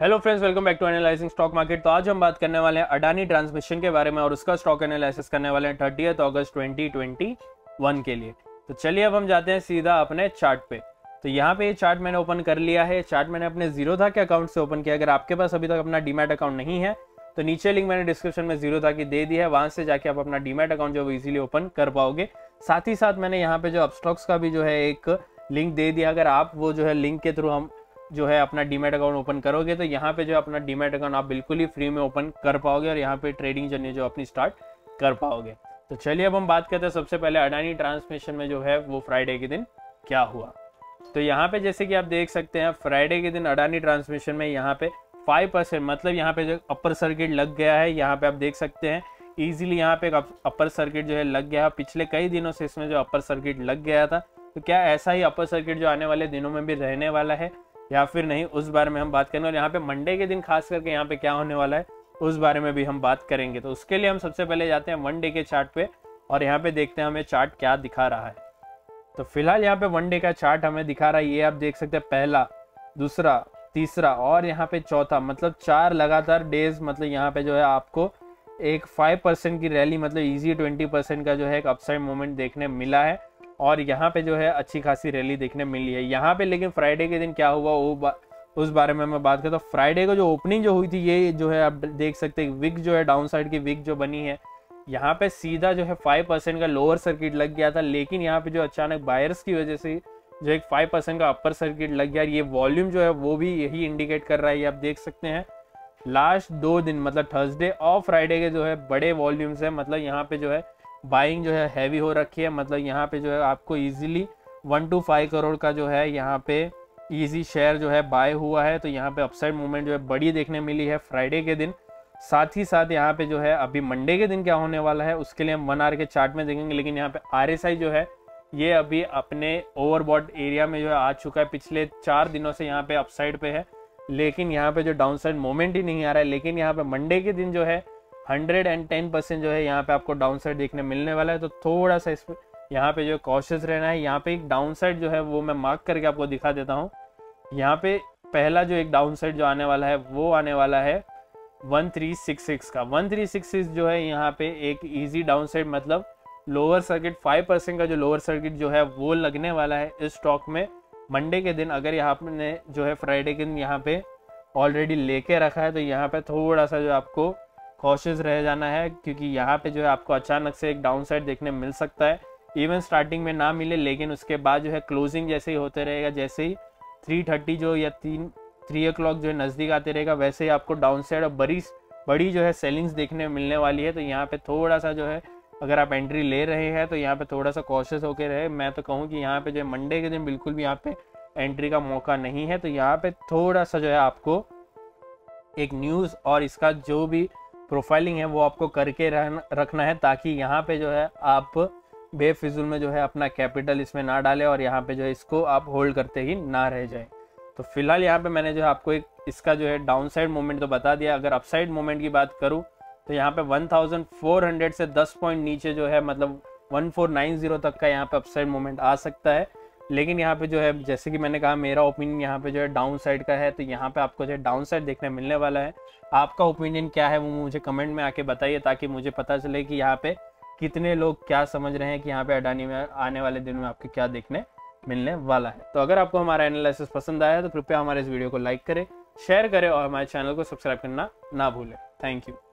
Hello friends welcome back to analysing stock market तो आज हम बात करने वाले हैं अडानी ट्रांसमिशन के बारे में और उसका स्टॉक एनालिसिस करने वाले हैं थर्टी अगस्त 2021 के लिए। तो चलिए अब हम जाते हैं सीधा अपने चार्ट पे। तो यहाँ पे ये चार्ट मैंने ओपन कर लिया है। चार्ट मैंने अपने ज़ीरो था के अकाउंट से ओपन किया। अगर आपके पास अभी तक अपना डीमेट अकाउंट नहीं है तो नीचे लिंक मैंने डिस्क्रिप्शन में ज़ीरो था की दे दी है। वहाँ से जाके आप अपना डीमेट अकाउंट जो इजीली ओपन कर पाओगे। साथ ही साथ मैंने यहाँ पे जो अपस्टॉक्स का भी जो है एक लिंक दे दिया। अगर आप वो जो है लिंक के थ्रू हम जो है अपना डीमेट अकाउंट ओपन करोगे तो यहाँ पे जो है अपना डीमेट अकाउंट आप बिल्कुल ही फ्री में ओपन कर पाओगे और यहाँ पे ट्रेडिंग जर्नी जो अपनी स्टार्ट कर पाओगे। तो चलिए अब हम बात करते हैं सबसे पहले अडानी ट्रांसमिशन में जो है वो फ्राइडे के दिन क्या हुआ। तो यहाँ पे जैसे कि आप देख सकते हैं फ्राइडे के दिन अडानी ट्रांसमिशन में यहाँ पे फाइव परसेंट मतलब यहाँ पे जो अपर सर्किट लग गया है, यहाँ पे आप देख सकते हैं इजीली यहाँ पे अपर सर्किट जो है लग गया है। पिछले कई दिनों से इसमें जो अपर सर्किट लग गया था तो क्या ऐसा ही अपर सर्किट जो आने वाले दिनों में भी रहने वाला है? या फिर नहीं, उस बारे में हम बात करेंगे। और यहाँ पे मंडे के दिन खास करके यहाँ पे क्या होने वाला है, उस बारे में भी हम बात करेंगे। तो उसके लिए हम सबसे पहले जाते हैं वन डे के चार्ट पे और यहाँ पे देखते हैं हमें चार्ट क्या दिखा रहा है। तो फ़िलहाल यहाँ पे वन डे का चार्ट हमें दिखा रहा है, ये आप देख सकते हैं, पहला, दूसरा, तीसरा और यहाँ पे चौथा मतलब चार लगातार डेज़ मतलब यहाँ पे जो है आपको एक फाइव परसेंट की रैली मतलब इजी ट्वेंटी परसेंट का जो है एक अपसाइड मोमेंट देखने मिला है। और यहाँ पे जो है अच्छी खासी रैली देखने मिली है। यहाँ पे लेकिन फ्राइडे के दिन क्या हुआ, वो उस बारे में मैं बात करता हूँ। फ्राइडे को जो ओपनिंग जो हुई थी, ये जो है आप देख सकते हैं विक जो है डाउन साइड की विक जो बनी है, यहाँ पे सीधा जो है फाइव परसेंट का लोअर सर्किट लग गया था। लेकिन यहाँ पे जो अचानक बायर्स की वजह से जो एक फाइव परसेंट का अपर सर्किट लग गया ये वॉल्यूम जो है, वो भी यही इंडिकेट कर रहा है, ये आप देख सकते हैं। लास्ट दो दिन मतलब थर्सडे और फ्राइडे के जो है बड़े वॉल्यूम्स है मतलब यहाँ पे जो है बाइंग जो है हैवी हो रखी है। मतलब यहाँ पे जो है आपको easily one two five crore का जो है यहाँ पे इजी शेयर जो है बाय हुआ है। तो यहाँ पे अपसाइड मूवमेंट जो है बड़ी देखने मिली है फ्राइडे के दिन। साथ ही साथ यहाँ पे जो है अभी मंडे के दिन क्या होने वाला है, उसके लिए हम वन आर के चार्ट में देखेंगे। लेकिन यहाँ पे RSI जो है, ये अभी अपने ओवरबॉड एरिया में जो है आ चुका है। पिछले चार दिनों से यहाँ पे अपसाइड पे है। लेकिन यहाँ पे जो डाउन साइड मोमेंट ही नहीं आ रहा है। लेकिन यहाँ पे मंडे के दिन जो है हंड्रेड एंड टेन परसेंट जो है यहाँ पे आपको डाउन साइड देखने मिलने वाला है। तो थोड़ा सा इस यहाँ पे जो कॉशियस रहना है। यहाँ पे एक डाउन साइड जो है वो मैं मार्क करके आपको दिखा देता हूँ। यहाँ पे पहला जो एक डाउन साइड जो आने वाला है, वो आने वाला है वन थ्री सिक्स सिक्स का। वन थ्री सिक्स सिक्स जो है यहाँ पे एक ईजी डाउन साइड मतलब लोअर सर्किट फाइव परसेंट का जो लोअर सर्किट जो है वो लगने वाला है इस स्टॉक में। मंडे के दिन अगर यहाँ ने जो है फ्राइडे के दिन यहाँ पे ऑलरेडी लेके रखा है तो यहाँ पे थोड़ा सा जो आपको कॉशियस रह जाना है, क्योंकि यहाँ पे जो है आपको अचानक से एक डाउन साइड देखने मिल सकता है। इवन स्टार्टिंग में ना मिले, लेकिन उसके बाद जो है क्लोजिंग जैसे ही होते रहेगा, जैसे ही थ्री थर्टी जो या तीन थ्री ओ क्लॉक जो है नज़दीक आते रहेगा, वैसे ही आपको डाउन साइड और बड़ी बड़ी जो है सेलिंग्स देखने मिलने वाली है। तो यहाँ पे थोड़ा सा जो है, अगर आप एंट्री ले रहे हैं तो यहाँ पे थोड़ा सा कॉशियस होकर रहे। मैं तो कहूँ कि यहाँ पे जो है मंडे के दिन बिल्कुल भी यहाँ पे एंट्री का मौका नहीं है। तो यहाँ पे थोड़ा सा जो है आपको एक न्यूज़ और इसका जो भी प्रोफाइलिंग है, वो आपको करके रखना है ताकि यहाँ पे जो है आप बेफिजुल में जो है अपना कैपिटल इसमें ना डालें और यहाँ पे जो है इसको आप होल्ड करते ही ना रह जाए। तो फ़िलहाल यहाँ पे मैंने जो है आपको एक, इसका जो है डाउन साइड मोमेंट तो बता दिया। अगर अपसाइड मोमेंट की बात करूँ तो यहाँ पे 1400 से 10 पॉइंट नीचे जो है मतलब 1490 तक का यहाँ पे अपसाइड मोमेंट आ सकता है। लेकिन यहाँ पे जो है, जैसे कि मैंने कहा, मेरा ओपिनियन यहाँ पे जो है डाउन साइड का है तो यहाँ पे आपको जो है डाउन साइड देखने मिलने वाला है। आपका ओपिनियन क्या है, वो मुझे कमेंट में आके बताइए, ताकि मुझे पता चले कि यहाँ पे कितने लोग क्या समझ रहे हैं कि यहाँ पे अडानी में, आने वाले दिन में आपके क्या देखने मिलने वाला है। तो अगर आपको हमारा एनालिसिस पसंद आया तो कृपया हमारे इस वीडियो को लाइक करें शेयर करें और हमारे चैनल को सब्सक्राइब करना ना भूलें। Thank you